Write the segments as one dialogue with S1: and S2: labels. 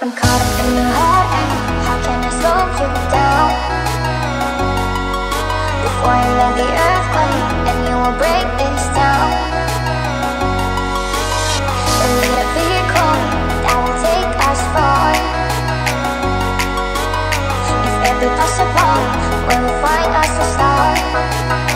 S1: I'm caught up in your heart and how can I slow you down? Before I let the earthquake and you will break this down. And need a vehicle that will take us far. If ever possible, we will find us a star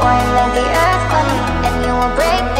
S1: I let the and you will break